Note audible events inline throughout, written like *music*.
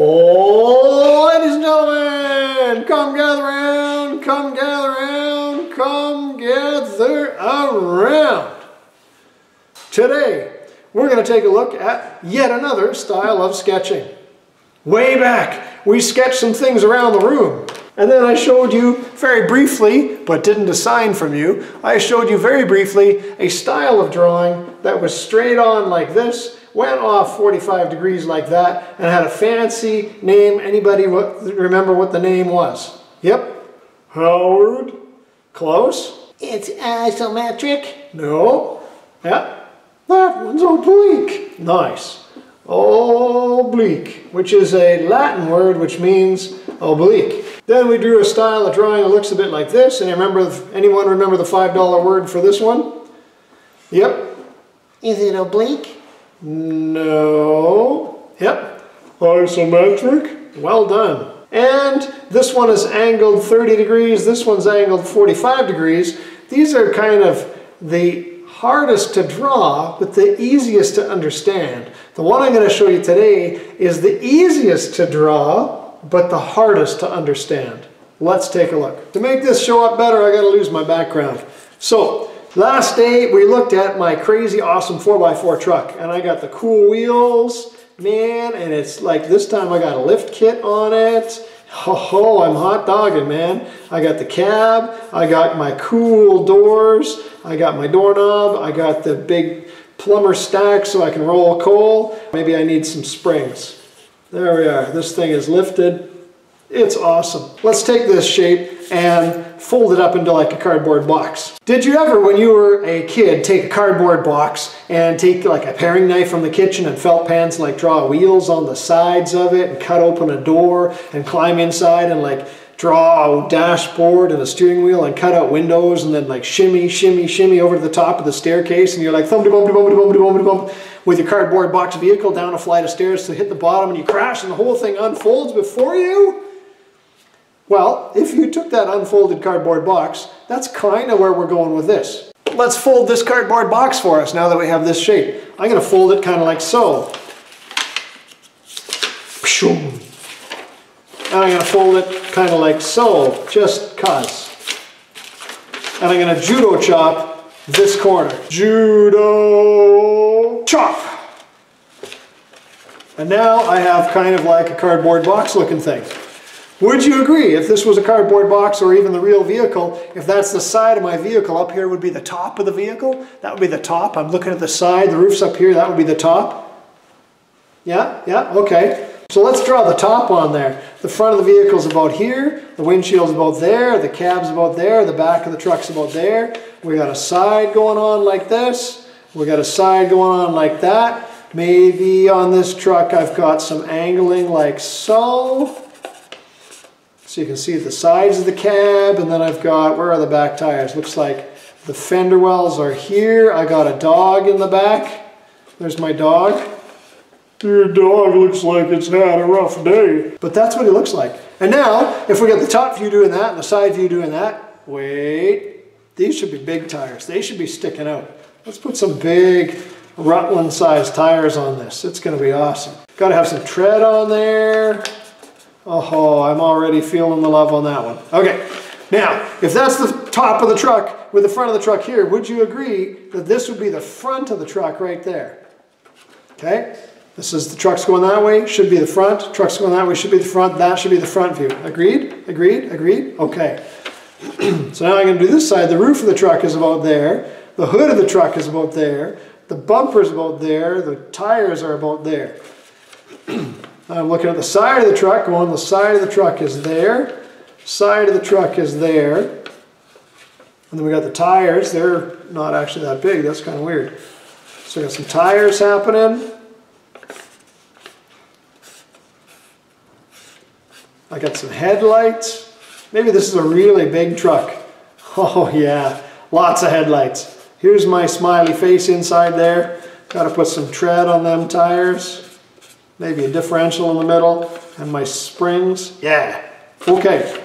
Oh, ladies and gentlemen, come gather around, come gather around, come gather around. Today, we're going to take a look at yet another style of sketching. Way back, we sketched some things around the room. And then I showed you very briefly, but didn't assign from you, I showed you very briefly a style of drawing that was straight on like this went off 45 degrees like that and had a fancy name. Anybody remember what the name was? Yep. Howard. Close. It's isometric. No. Yeah. That one's oblique. Nice. Oblique, which is a Latin word which means oblique. Then we drew a style of drawing that looks a bit like this. And remember, anyone remember the $5 word for this one? Yep. Is it oblique? No. Yep. Isometric. Well done. And this one is angled 30 degrees. This one's angled 45 degrees. These are kind of the hardest to draw, but the easiest to understand. The one I'm going to show you today is the easiest to draw, but the hardest to understand. Let's take a look. To make this show up better, I got to lose my background. So, Last day we looked at my crazy awesome 4x4 truck and I got the cool wheels, man, and it's like this time I got a lift kit on it. Oh, I'm hot dogging, man. I got the cab, I got my cool doors, I got my doorknob, I got the big plumber stack so I can roll coal. Maybe I need some springs. There we are. This thing is lifted. It's awesome. Let's take this shape and fold it up into like a cardboard box. Did you ever, when you were a kid, take a cardboard box and take like a paring knife from the kitchen and felt pans like draw wheels on the sides of it and cut open a door and climb inside and like draw a dashboard and a steering wheel and cut out windows and then like shimmy, shimmy, shimmy over to the top of the staircase and you're like thump de bump de bump de bump de de with your cardboard box vehicle down a flight of stairs to hit the bottom and you crash and the whole thing unfolds before you? Well, if you took that unfolded cardboard box, that's kind of where we're going with this. Let's fold this cardboard box for us now that we have this shape. I'm going to fold it kind of like so. And I'm going to fold it kind of like so, just cuz. And I'm going to judo chop this corner. Judo chop! And now I have kind of like a cardboard box looking thing. Would you agree, if this was a cardboard box or even the real vehicle, if that's the side of my vehicle, up here would be the top of the vehicle? That would be the top. I'm looking at the side, the roof's up here, that would be the top. Yeah, yeah, okay. So let's draw the top on there. The front of the vehicle's about here, the windshield's about there, the cab's about there, the back of the truck's about there. We got a side going on like this. We got a side going on like that. Maybe on this truck I've got some angling like so. So you can see the sides of the cab, and then I've got, where are the back tires? Looks like the fender wells are here. I got a dog in the back. There's my dog. Your dog looks like it's had a rough day. But that's what he looks like. And now, if we got the top view doing that and the side view doing that, wait, these should be big tires. They should be sticking out. Let's put some big Rutland sized tires on this. It's gonna be awesome. Gotta have some tread on there. Oh, I'm already feeling the love on that one. Okay, now, if that's the top of the truck with the front of the truck here, would you agree that this would be the front of the truck right there? Okay, this is the truck's going that way, should be the front. Truck's going that way, should be the front. That should be the front view. Agreed? Agreed? Agreed? Okay. *clears throat* so now I'm going to do this side. The roof of the truck is about there. The hood of the truck is about there. The bumper is about there. The tires are about there. *clears throat* I'm looking at the side of the truck, going the side of the truck is there, side of the truck is there, and then we got the tires, they're not actually that big, that's kind of weird. So we got some tires happening. I got some headlights. Maybe this is a really big truck. *laughs* Oh yeah, lots of headlights. Here's my smiley face inside there. Got to put some tread on them tires maybe a differential in the middle, and my springs. Yeah. Okay.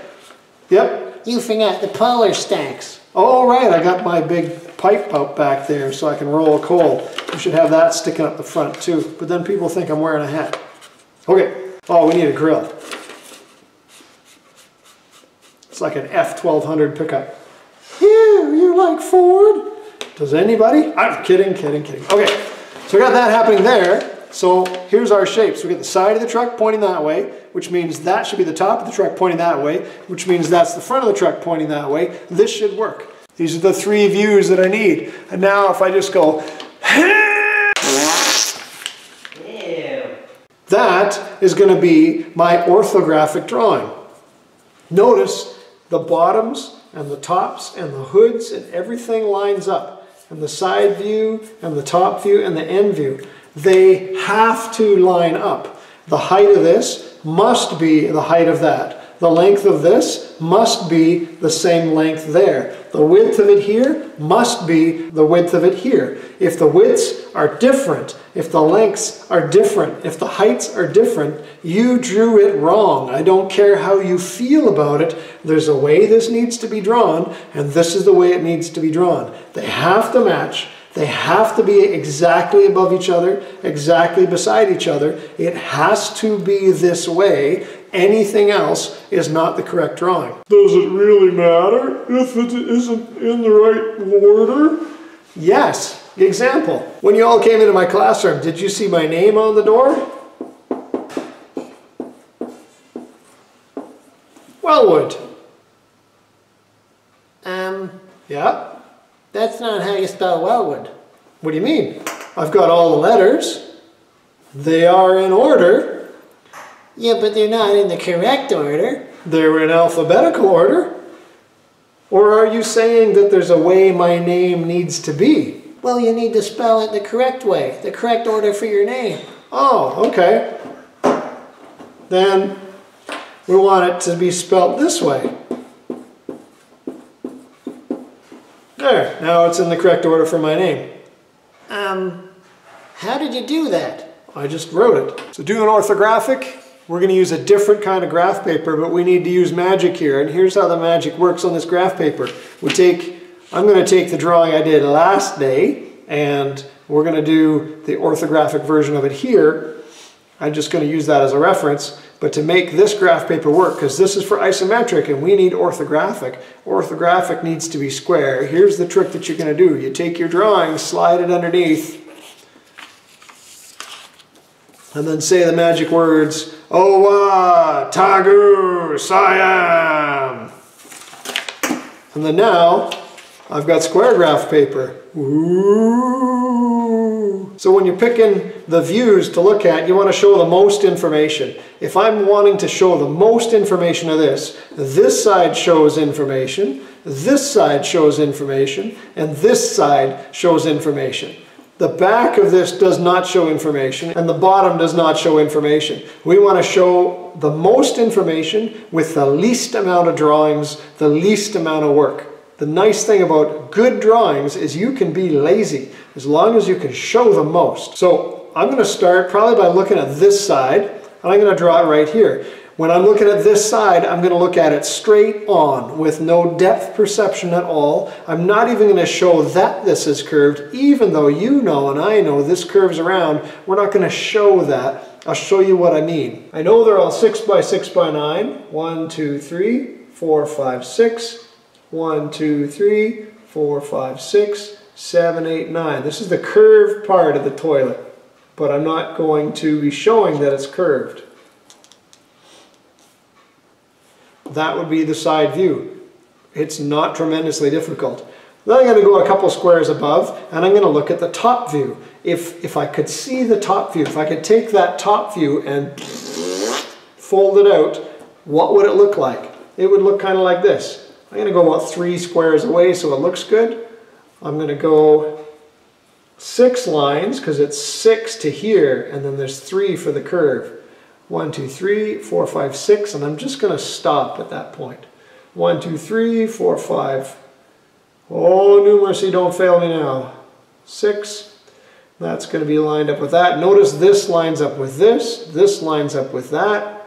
Yep. You forgot the polar stacks. Oh, right. I got my big pipe out back there so I can roll a coal. You should have that sticking up the front too. But then people think I'm wearing a hat. Okay. Oh, we need a grill. It's like an F1200 pickup. Ew, you like Ford? Does anybody? I'm kidding, kidding, kidding. Okay, so we got that happening there. So here's our shapes. We get the side of the truck pointing that way, which means that should be the top of the truck pointing that way, which means that's the front of the truck pointing that way. This should work. These are the three views that I need. And now if I just go, that is going to be my orthographic drawing. Notice the bottoms and the tops and the hoods and everything lines up. And the side view and the top view and the end view. They have to line up. The height of this must be the height of that. The length of this must be the same length there. The width of it here must be the width of it here. If the widths are different, if the lengths are different, if the heights are different, you drew it wrong. I don't care how you feel about it. There's a way this needs to be drawn, and this is the way it needs to be drawn. They have to match. They have to be exactly above each other, exactly beside each other. It has to be this way. Anything else is not the correct drawing. Does it really matter if it isn't in the right order? Yes. Example. When you all came into my classroom, did you see my name on the door? Wellwood. Um, Yeah? That's not how you spell Wellwood. What do you mean? I've got all the letters. They are in order. Yeah, but they're not in the correct order. They're in alphabetical order. Or are you saying that there's a way my name needs to be? Well, you need to spell it the correct way, the correct order for your name. Oh, okay. Then we want it to be spelt this way. There, now it's in the correct order for my name. Um, how did you do that? I just wrote it. So do an orthographic. We're going to use a different kind of graph paper, but we need to use magic here. And here's how the magic works on this graph paper. We take, I'm going to take the drawing I did last day, and we're going to do the orthographic version of it here. I'm just going to use that as a reference. But to make this graph paper work, because this is for isometric and we need orthographic, orthographic needs to be square. Here's the trick that you're going to do. You take your drawing, slide it underneath, and then say the magic words, Owa, Tagu, Siam. And then now, I've got square graph paper. Ooh. So when you're picking the views to look at, you want to show the most information. If I'm wanting to show the most information of this, this side shows information, this side shows information, and this side shows information. The back of this does not show information and the bottom does not show information. We want to show the most information with the least amount of drawings, the least amount of work. The nice thing about good drawings is you can be lazy as long as you can show the most. So I'm going to start probably by looking at this side and I'm going to draw it right here. When I'm looking at this side, I'm going to look at it straight on with no depth perception at all. I'm not even going to show that this is curved, even though you know and I know this curves around. We're not going to show that. I'll show you what I mean. I know they're all 6 by 6 by 9. 1, 2, 3, 4, 5, 6. 1, 2, 3, 4, 5, 6, 7, 8, 9. This is the curved part of the toilet, but I'm not going to be showing that it's curved. That would be the side view. It's not tremendously difficult. Then I'm going to go a couple squares above and I'm going to look at the top view. If, if I could see the top view, if I could take that top view and fold it out, what would it look like? It would look kind of like this. I'm going to go about three squares away so it looks good. I'm going to go six lines because it's six to here and then there's three for the curve. One, two, three, four, five, six, and I'm just going to stop at that point. One, two, three, four, five. Oh, numeracy, don't fail me now. Six. That's going to be lined up with that. Notice this lines up with this. This lines up with that.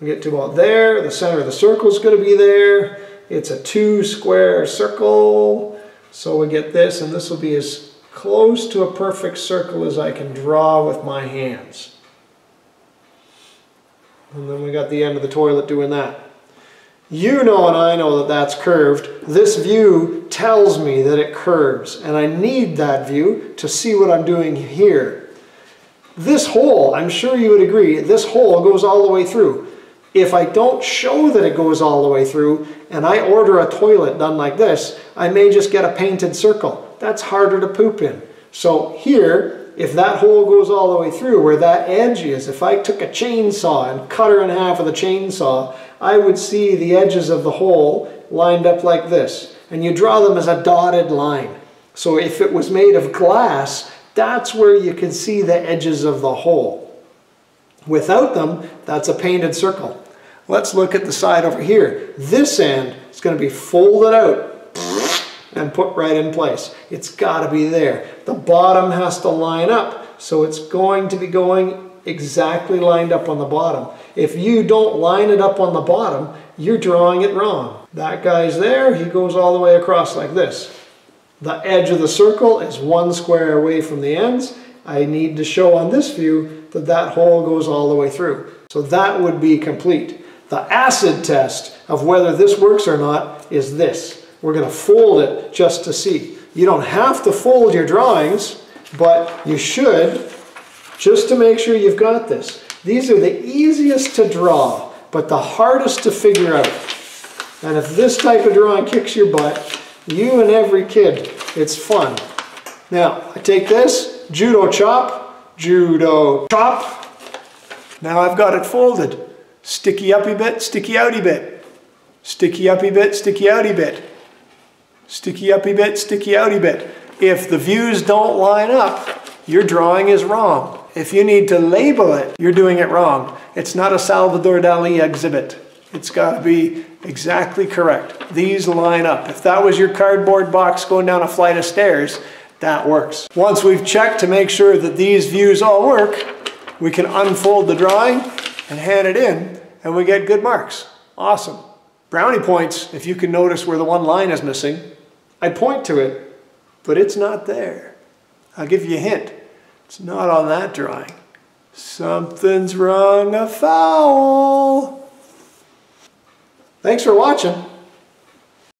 We get to about there. The center of the circle is going to be there. It's a two square circle. So we get this, and this will be as close to a perfect circle as I can draw with my hands. And then we got the end of the toilet doing that. You know and I know that that's curved. This view tells me that it curves and I need that view to see what I'm doing here. This hole, I'm sure you would agree, this hole goes all the way through. If I don't show that it goes all the way through and I order a toilet done like this, I may just get a painted circle. That's harder to poop in. So here, if that hole goes all the way through where that edge is, if I took a chainsaw and cut her in half with a chainsaw, I would see the edges of the hole lined up like this. And you draw them as a dotted line. So if it was made of glass, that's where you can see the edges of the hole. Without them, that's a painted circle. Let's look at the side over here. This end is going to be folded out and put right in place. It's got to be there. The bottom has to line up, so it's going to be going exactly lined up on the bottom. If you don't line it up on the bottom, you're drawing it wrong. That guy's there, he goes all the way across like this. The edge of the circle is one square away from the ends. I need to show on this view that that hole goes all the way through. So that would be complete. The acid test of whether this works or not is this. We're going to fold it just to see. You don't have to fold your drawings, but you should just to make sure you've got this. These are the easiest to draw, but the hardest to figure out. And if this type of drawing kicks your butt, you and every kid, it's fun. Now, I take this, judo chop, judo chop. Now I've got it folded. Sticky uppy bit, sticky outy bit. Sticky uppy bit, sticky outy bit. Sticky uppy bit, sticky outy bit. If the views don't line up, your drawing is wrong. If you need to label it, you're doing it wrong. It's not a Salvador Dali exhibit. It's got to be exactly correct. These line up. If that was your cardboard box going down a flight of stairs, that works. Once we've checked to make sure that these views all work, we can unfold the drawing and hand it in, and we get good marks. Awesome. Brownie points, if you can notice where the one line is missing, I point to it, but it's not there. I'll give you a hint. It's not on that drawing. Something's wrong afoul. Thanks for watching.